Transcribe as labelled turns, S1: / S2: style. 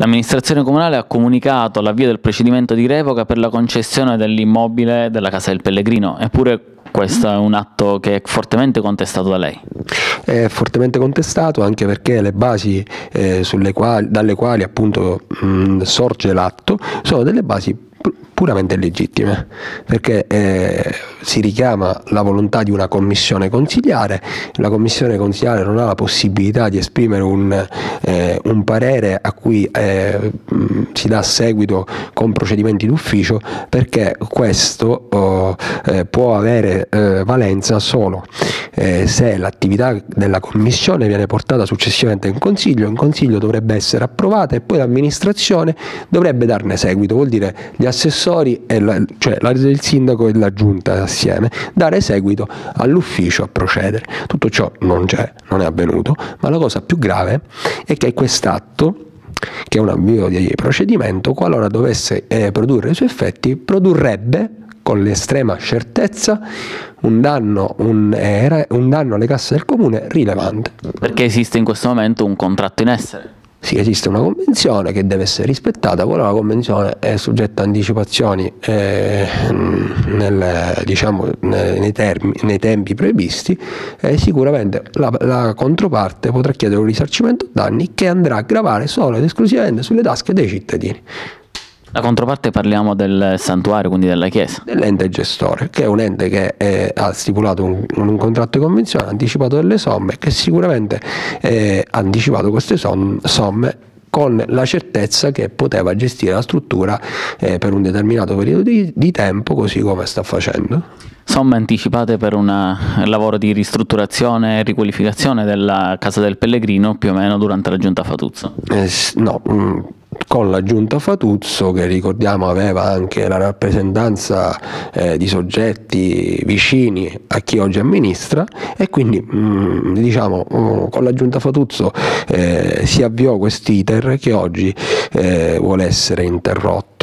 S1: L'amministrazione comunale ha comunicato l'avvio del procedimento di revoca per la concessione dell'immobile della Casa del Pellegrino, eppure questo è un atto che è fortemente contestato da lei.
S2: È fortemente contestato anche perché le basi eh, quali, dalle quali appunto mh, sorge l'atto sono delle basi puramente legittime, perché eh, si richiama la volontà di una commissione consigliare, la commissione consigliare non ha la possibilità di esprimere un, eh, un parere a cui eh, si dà seguito con procedimenti d'ufficio perché questo oh, eh, può avere eh, valenza solo eh, se l'attività della commissione viene portata successivamente in consiglio, in consiglio dovrebbe essere approvata e poi l'amministrazione dovrebbe darne seguito, vuol dire gli assessori la, cioè il sindaco e la giunta assieme, dare seguito all'ufficio a procedere. Tutto ciò non c'è, non è avvenuto, ma la cosa più grave è che quest'atto che è un avvio di procedimento, qualora dovesse eh, produrre i suoi effetti, produrrebbe con l'estrema certezza un danno, un, eh, un danno alle casse del comune rilevante.
S1: Perché esiste in questo momento un contratto in essere?
S2: Sì, esiste una convenzione che deve essere rispettata, quella la convenzione è soggetta a anticipazioni eh, nel, diciamo, nei, termi, nei, tempi previsti e sicuramente la, la, controparte potrà chiedere un risarcimento danni che andrà a gravare solo ed esclusivamente sulle tasche dei cittadini.
S1: La controparte parliamo del santuario, quindi della chiesa.
S2: Dell'ente gestore, che è un ente che è, ha stipulato un, un, contratto di convenzione, ha anticipato delle somme, che sicuramente eh, ha anticipato queste somme con la certezza che poteva gestire la struttura eh, per un determinato periodo di, di tempo, così come sta facendo
S1: somme anticipate per un lavoro di ristrutturazione e riqualificazione della Casa del Pellegrino più o meno durante la giunta Fatuzzo?
S2: Eh, no, mm, con la giunta Fatuzzo che ricordiamo aveva anche la rappresentanza eh, di soggetti vicini a chi oggi amministra e quindi mh, mm, diciamo mh, mm, con la giunta Fatuzzo eh, si avviò quest'iter che oggi eh, vuole essere interrotto